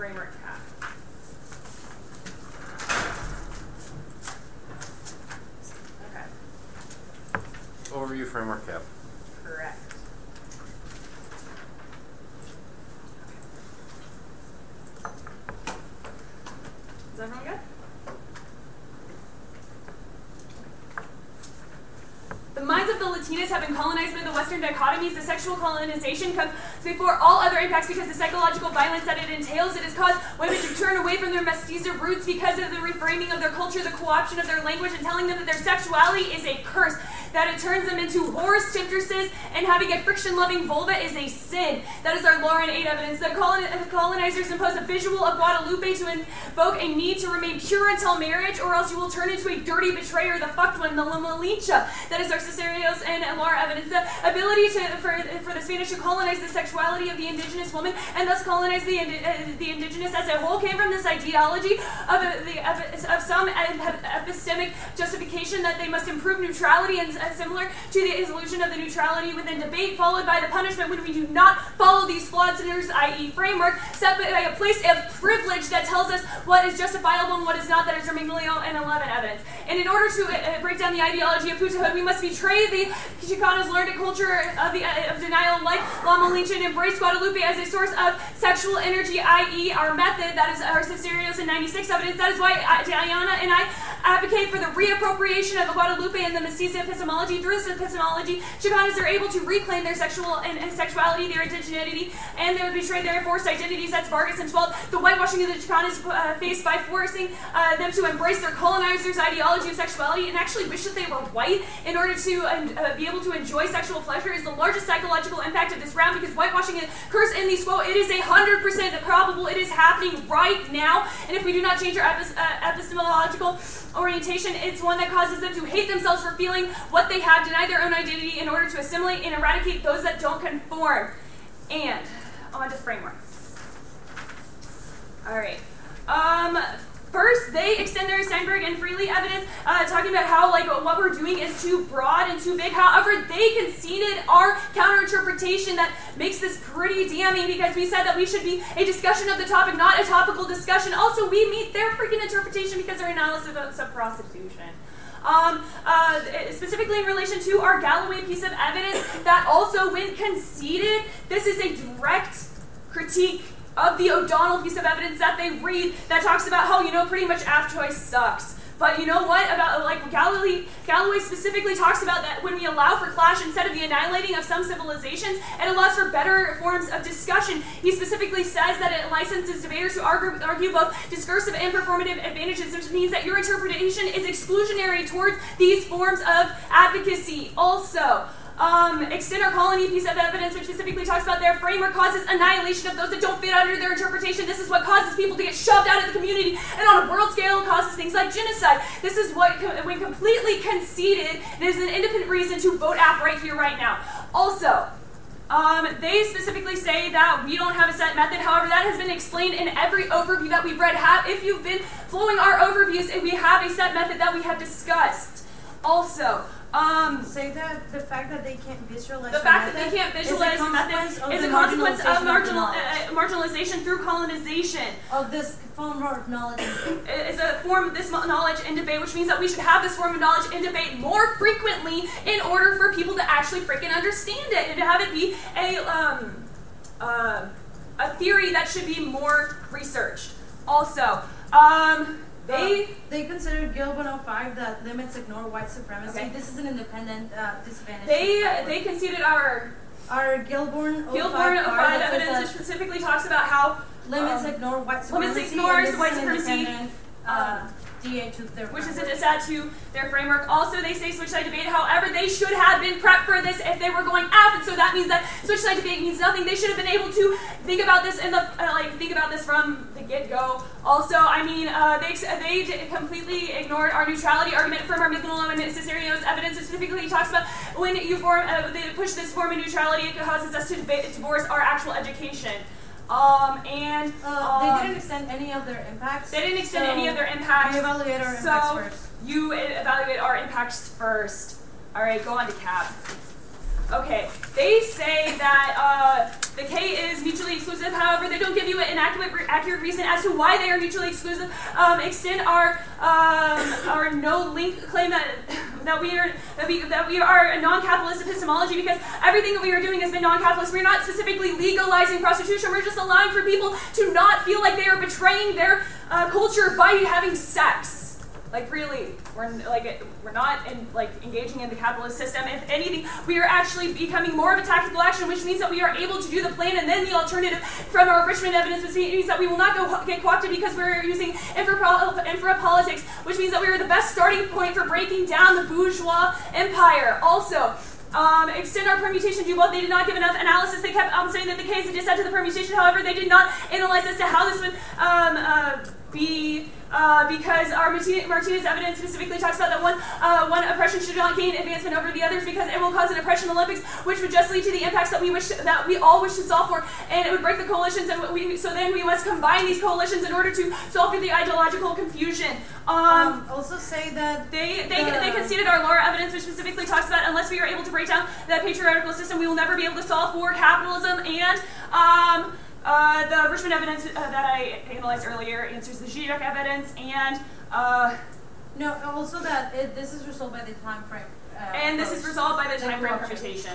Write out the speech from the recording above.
framework cap. Okay. Overview framework cap. Correct. Is everyone good? The minds of the Latinas have been colonized by the Western dichotomies. The sexual colonization comes before all other impacts because the psychological violence that it entails. It has caused women to turn away from their mestiza roots because of the reframing of their culture, the co-option of their language, and telling them that their sexuality is a curse that it turns them into whores, temptresses, and having a friction-loving vulva is a sin. That is our Lauren 8 evidence. The colonizers impose a visual of Guadalupe to invoke a need to remain pure until marriage, or else you will turn into a dirty betrayer, the fucked one, the La Malinche. That is our Cicerios and Laura evidence. The ability to, for, for the Spanish to colonize the sexuality of the indigenous woman and thus colonize the, uh, the indigenous as a whole came from this ideology of, the, of some epistemic justification that they must improve neutrality and uh, similar to the illusion of the neutrality within debate, followed by the punishment when we do not follow these flawed standards, i.e., framework, set by a place of privilege that tells us what is justifiable and what is not. That is Termiglio and 11 evidence. And in order to uh, break down the ideology of putahood, we must betray the Chicana's learned culture of, the, uh, of denial, like La Malinche, and embrace Guadalupe as a source of sexual energy, i.e., our method. That is our Cicerios and 96 evidence. That is why uh, Diana and I advocate for the reappropriation of Guadalupe and the mestiza epistemology. Through this epistemology, Chicanas are able to reclaim their sexual and, and sexuality, their indigeneity, and they would betray their enforced identities. That's Vargas and 12. The whitewashing of the Chicanas uh, faced by forcing uh, them to embrace their colonizers' ideology of sexuality and actually wish that they were white in order to uh, be able to enjoy sexual pleasure is the largest psychological impact of this round because whitewashing occurs in these quote. It is a hundred percent probable. It is happening right now, and if we do not change our epis- uh, epistemological orientation, it's one that causes them to hate themselves for feeling what they have, deny their own identity in order to assimilate and eradicate those that don't conform. And on to framework. All right. Um, First, they extend their Steinberg and Freeley evidence, uh, talking about how like what we're doing is too broad and too big. However, they conceded our counterinterpretation that makes this pretty damning because we said that we should be a discussion of the topic, not a topical discussion. Also, we meet their freaking interpretation because their analysis of prostitution. Um, uh, specifically in relation to our Galloway piece of evidence, that also, when conceded, this is a direct critique of the O'Donnell piece of evidence that they read that talks about how, you know, pretty much aft choice sucks. But you know what? About like Galloway, Galloway specifically talks about that when we allow for clash instead of the annihilating of some civilizations, it allows for better forms of discussion. He specifically says that it licenses debaters to argue, argue both discursive and performative advantages, which means that your interpretation is exclusionary towards these forms of advocacy. Also, um, extend our colony piece of evidence, which specifically talks about their framework causes annihilation of those that don't fit under their interpretation. This is what causes people to get shoved out of the community, and on a world scale, causes things like genocide. This is what, when completely conceded, it is an independent reason to vote app right here, right now. Also, um, they specifically say that we don't have a set method. However, that has been explained in every overview that we've read. Have, if you've been following our overviews, we have a set method that we have discussed. Also, um, Say that the fact that they can't visualize the fact that they can't visualize the method is a consequence of marginal, uh, marginalization through colonization. Of this form of knowledge. It's a form of this knowledge and debate, which means that we should have this form of knowledge and debate more frequently in order for people to actually freaking understand it and to have it be a um, uh, a theory that should be more researched. Also, um, they they considered Gil 105 that limits ignore white supremacy. Okay. This is an independent uh, disadvantage. They they conceded our our Gillborn 05, Gillborn 05 evidence, which specifically talks about how limits um, ignore white supremacy. Limits ignores white supremacy. Uh, DA to their which is a dissent to their framework. Also, they say switch side debate. However, they should have been prepped for this if they were going up, and so that means that switch side debate means nothing. They should have been able to think about this in the uh, like think about this from the get go. Also, I mean, uh, they they completely ignored our neutrality argument from our Mignolo and Cicerios evidence. It specifically talks about when you form uh, they push this form of neutrality, it causes us to divorce our actual education. Um, and uh, um, they didn't extend any of their impacts. They didn't extend so any of their impacts. You evaluate our so impacts first. You evaluate our impacts first. All right, go on to cap. Okay, they say that uh, the K is mutually exclusive. However, they don't give you an accurate, accurate reason as to why they are mutually exclusive. Um, extend our um, our no link claim that that we are that we that we are a non-capitalist epistemology because everything that we are doing has been non-capitalist. We're not specifically legalizing prostitution. We're just allowing for people to not feel like they are betraying their uh, culture by having sex. Like really, we're like we're not in, like engaging in the capitalist system. If anything, we are actually becoming more of a tactical action, which means that we are able to do the plan and then the alternative from our Richmond evidence, which means that we will not go get co-opted because we're using infra, infra politics, which means that we are the best starting point for breaking down the bourgeois empire. Also. Um, extend our permutation do both. They did not give enough analysis. They kept um, saying that the case had just to the permutation. However, they did not analyze as to how this would um, uh, be uh, because our Martinez evidence specifically talks about that one uh, one oppression should not gain advancement over the others because it will cause an oppression Olympics, which would just lead to the impacts that we wish that we all wish to solve for, and it would break the coalitions. And we, so then we must combine these coalitions in order to solve for the ideological confusion. Um, um, also say that they they, the, they conceded our Laura evidence, which specifically talks about unless we are able to break down that patriarchal system, we will never be able to solve for capitalism and. Um, uh, the Richmond evidence uh, that I analyzed earlier answers the Zizek evidence, and uh, no, also that it, this is resolved by the time frame. Uh, and this is resolved by the time frame permutation.